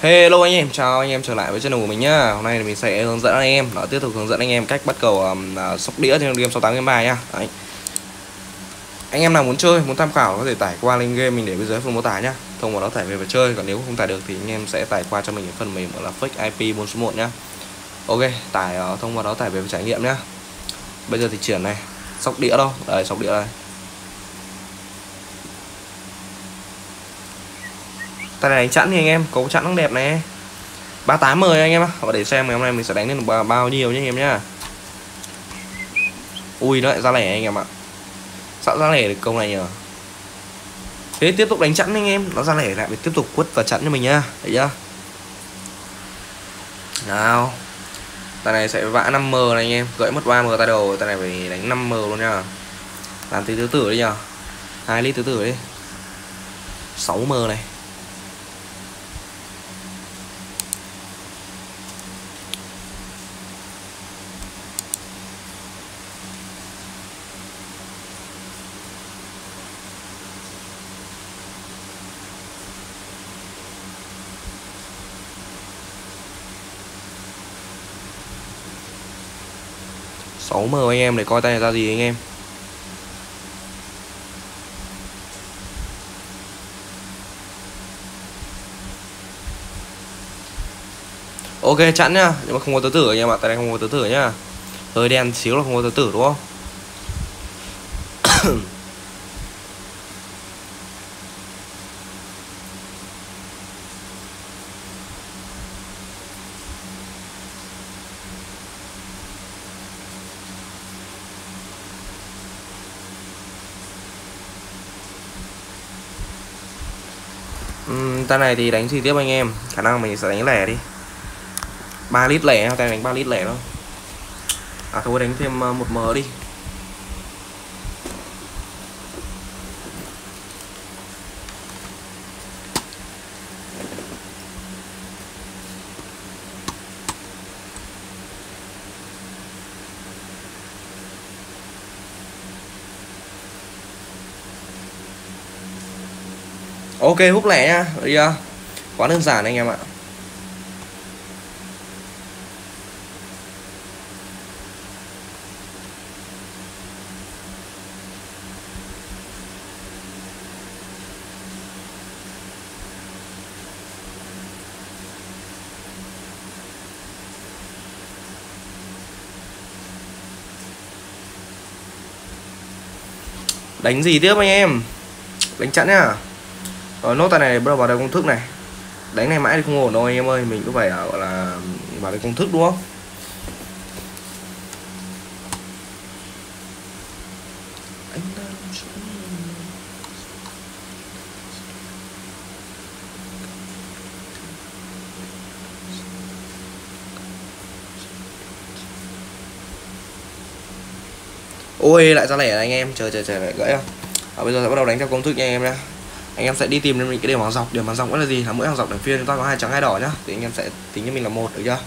Hello anh em, chào anh em trở lại với channel của mình nhá. Hôm nay mình sẽ hướng dẫn anh em, đó tiếp tục hướng dẫn anh em cách bắt cầu um, uh, sóc đĩa trên game 68 game bài nhá. Đấy. Anh em nào muốn chơi, muốn tham khảo có thể tải qua link game mình để bên dưới phần mô tả nhá. Thông qua đó tải về và chơi, còn nếu không tải được thì anh em sẽ tải qua cho mình phần mềm gọi là fake IP 4 số 1 nhá. Ok, tải uh, thông qua đó tải về và trải nghiệm nhá. Bây giờ thì chuyển này, sóc đĩa đâu? Đây, sóc đĩa đây. Tay này đánh chẵn thì anh em cấu chẵn đẹp này. 38 10 anh em ạ và để xem ngày hôm nay mình sẽ đánh lên bao, bao nhiêu nhé anh em nhá. Ui nó lại ra lẻ anh em ạ. Sẵn ra lẻ được câu này nhờ. Thế tiếp tục đánh chẵn anh em nó ra lẻ lại tiếp tục quất và chẵn cho mình nhá thấy chưa? Nào. Tay này sẽ vã 5m này anh em gãy mất 3m tay đầu tay này phải đánh 5m luôn nha làm tí tứ tử đi nhờ. Hai lít tứ tử đi. 6m này. 6M anh em, để coi tay này ra gì anh em. Ok chẵn nhá. Nhưng mà không có tứ tử anh em ạ Tay này không có tứ tử nhá. Hơi đen xíu là không có tứ tử đúng không? Ừ, tay này thì đánh gì tiếp anh em. Khả năng mình sẽ đánh lẻ đi. 3 lít lẻ tay đánh 3 lít lẻ thôi. À thôi đánh thêm ờ, một mờ đi. Ok, hút lẻ nha. Đi giờ, quá đơn giản anh em ạ. Đánh gì tiếp anh em? Đánh chặn nhá rồi nốt tay này bắt đầu vào đây công thức này. Đánh này mãi thì không ổn đâu anh em ơi mình cứ phải à, gọi là vào đây công thức đúng không? Ôi lại ra lẻ anh em. Chờ chờ chờ lại gãy không? À, bây giờ sẽ bắt đầu đánh theo công thức nha anh em nha anh em sẽ đi tìm cho mình cái điểm hàng dọc. Điểm hàng dọc là gì? Là mỗi hàng dọc đằng phiên chúng ta có hai trắng, hai đỏ nhá. Thì anh em sẽ tính cho mình là một, được chưa?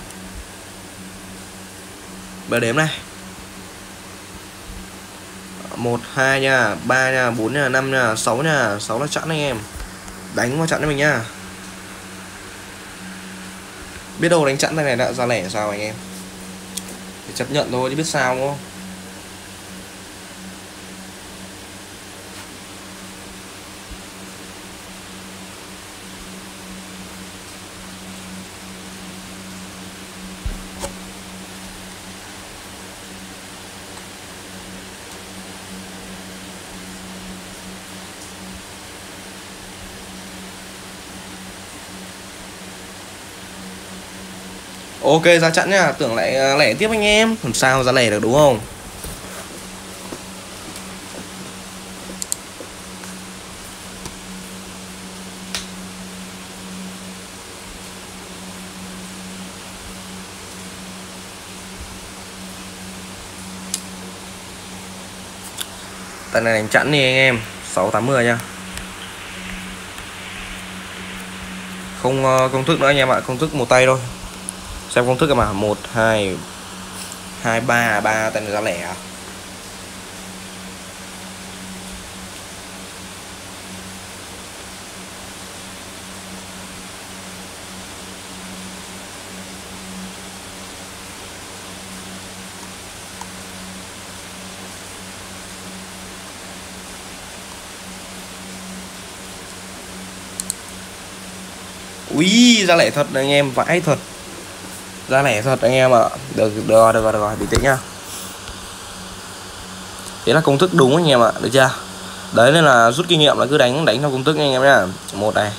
Bây đếm này. Một, hai nha, ba nha, bốn nha, năm nha, sáu nha, sáu là chẵn anh em. Đánh vào chẵn cho mình nha. Biết đâu đánh chẵn tay này đã ra lẻ sao anh em? Thì chấp nhận thôi chứ biết sao đúng không? Ok ra chặn nha, Tưởng lại à, lẻ tiếp anh em. Làm sao ra lẻ được đúng không? Tại này đánh chặn đi anh em. 680 nha Không à, công thức nữa anh em ạ. Công thức một tay thôi xem công thức mà một hai hai ba ba tên người ra lẻ à? Ui, ra lẻ thật anh em vãi thật ra lẻ thật anh em ạ. Được được rồi được rồi, được rồi. Bình tĩnh nhá. Thế là công thức đúng anh em ạ được chưa? Đấy nên là rút kinh nghiệm là cứ đánh đánh theo công thức anh em nhá. Một này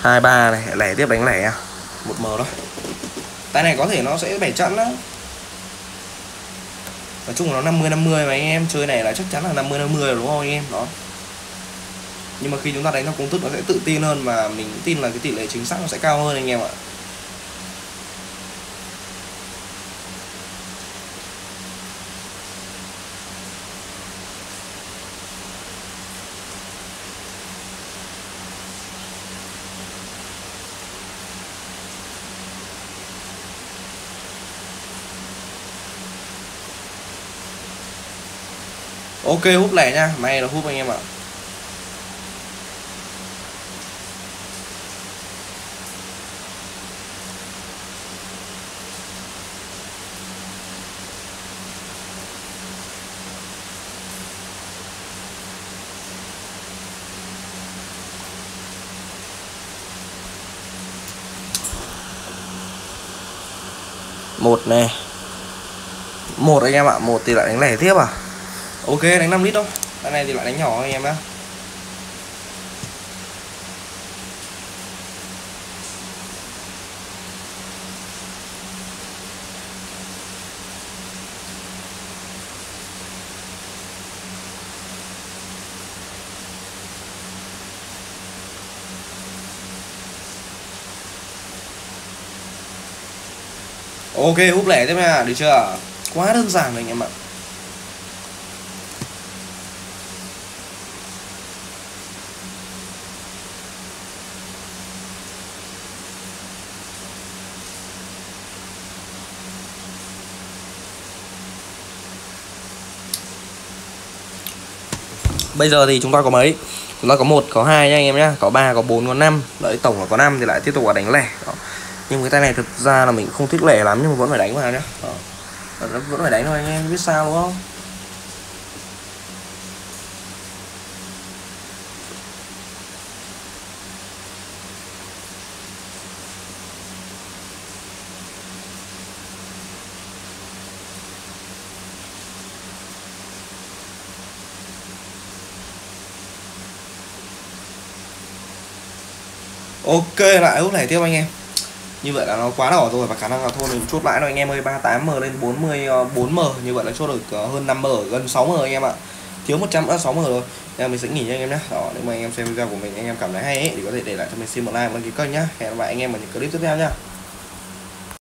hai ba này lẻ tiếp đánh lẻ à. một mờ thôi. Tay này có thể nó sẽ bảy trận đó nói chung là nó 50 50 mà anh em. Chơi này là chắc chắn là 50 50 đúng không anh em? Đó. Nhưng mà khi chúng ta đánh theo công thức nó sẽ tự tin hơn và mình tin là cái tỷ lệ chính xác nó sẽ cao hơn anh em ạ. Ok, hút lẻ nha. May là hút anh em ạ. Một này một anh em ạ, một thì lại đánh lẻ tiếp à? Ok đánh 5 lít thôi. Cái này thì lại đánh nhỏ anh em nhé ok hút lẻ thế mà, được chưa? Quá đơn giản rồi anh em ạ. Bây giờ thì chúng ta có mấy? Chúng ta có một, có hai nha anh em nhá. Có ba, có bốn, có năm. Đấy, tổng là có năm thì lại tiếp tục là đánh lẻ. Đó. nhưng cái tay này thực ra là mình không thích lẻ lắm nhưng mà vẫn phải đánh vào nhá. Đó. vẫn phải đánh thôi, anh em biết sao đúng không? Ok lại lúc này tiếp anh em. Như vậy là nó quá đỏ rồi và khả năng là thôi mình chốt lại rồi anh em ơi. 38m lên 44m như vậy là chốt được ờ, hơn 5m gần 6m anh em ạ. Thiếu 100 đã 6m rồi. Nên mình sẽ nghỉ cho anh em nhé đó nếu mà anh em xem video của mình anh em cảm thấy hay ấy, thì có thể để lại cho mình xin một like và đăng ký kênh nhá. Hẹn gặp lại anh em ở những clip tiếp theo nhá.